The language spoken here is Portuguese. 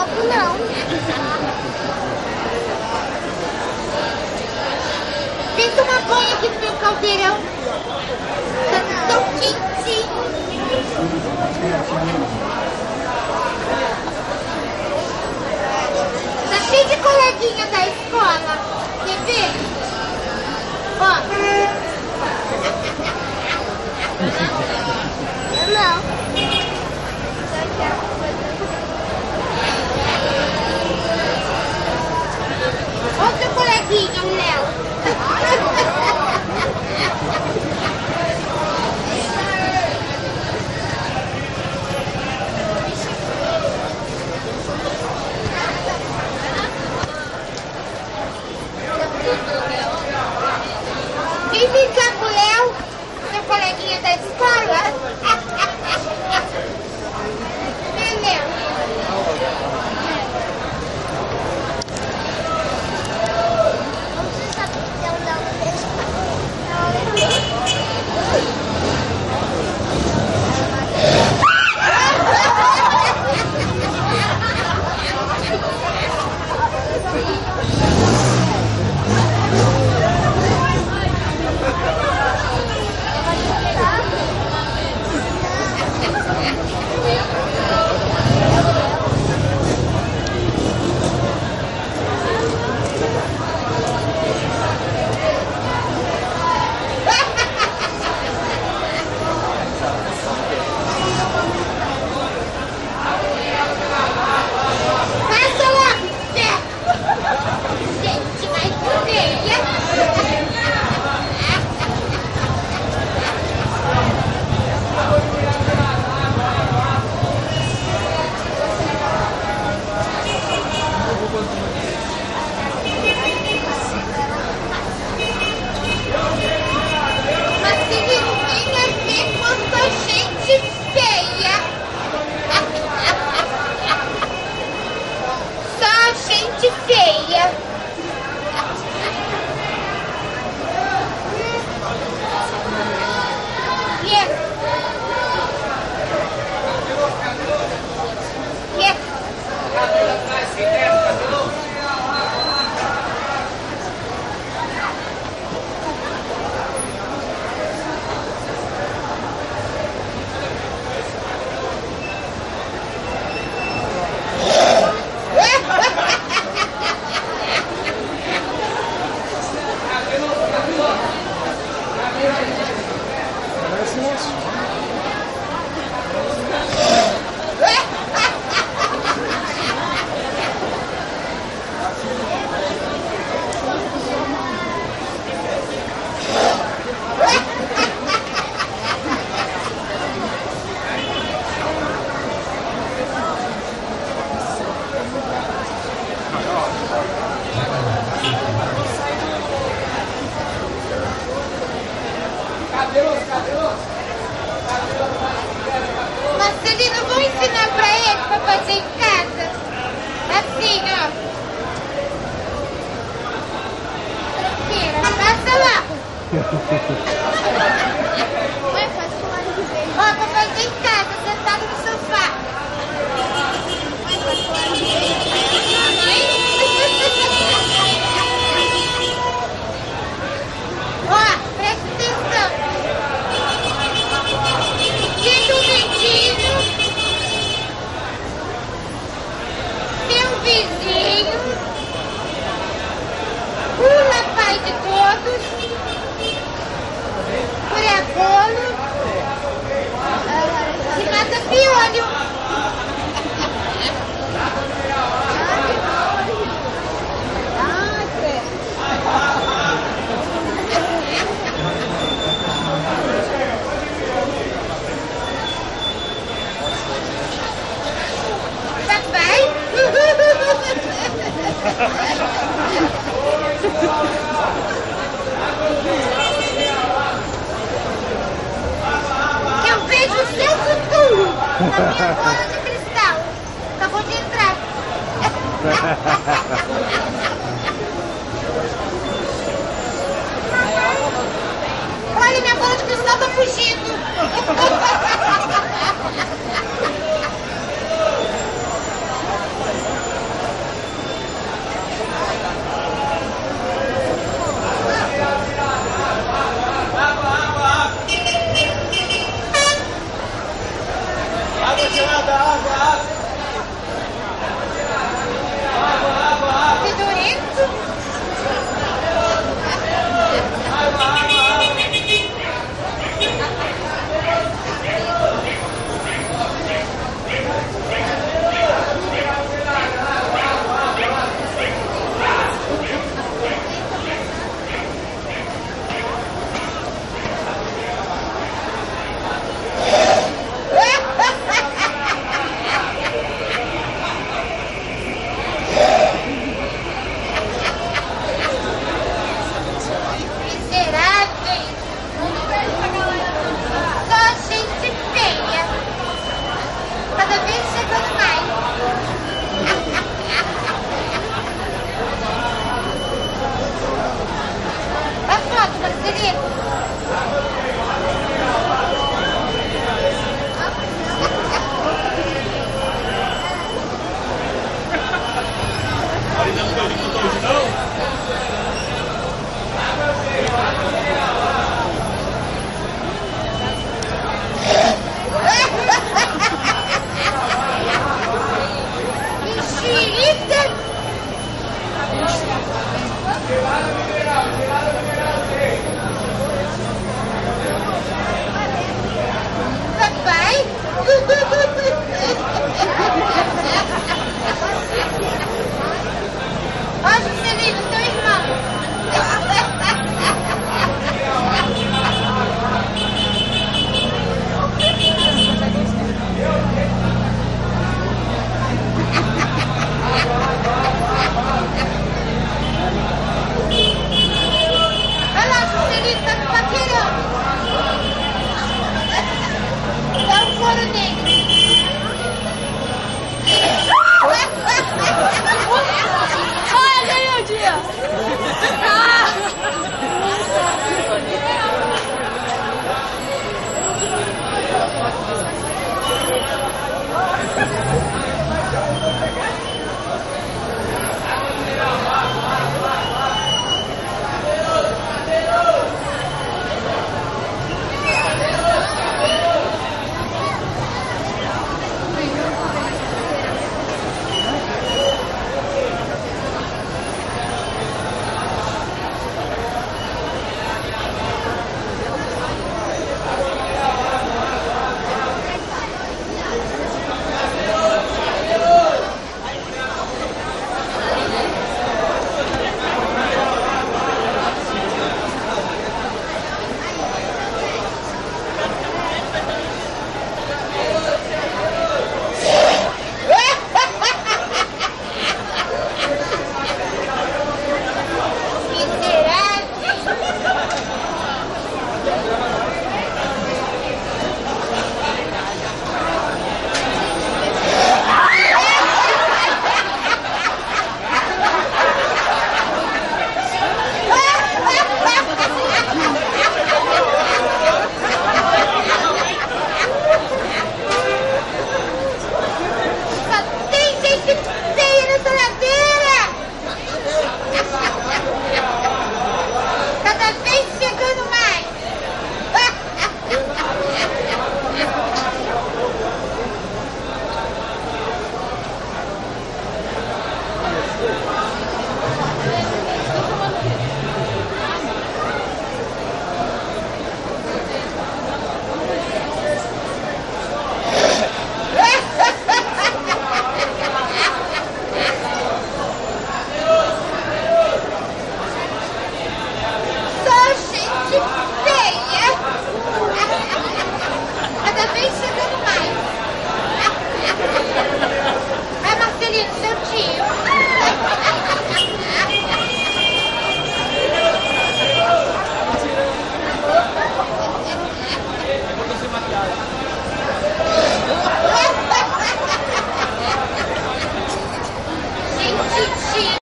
Autólogo não. Vem tomar banho aqui no meu caldeirão. Tá tão quentinho. Tá cheio de coleguinha da escola. Quer ver? Ó. Gente feia. Marcelino, vou ensinar pra ele pra fazer em casa. Assim, ó. Tranqueira, passa lá. Mãe, faz de. Ó, pra fazer em casa, sentado no sofá.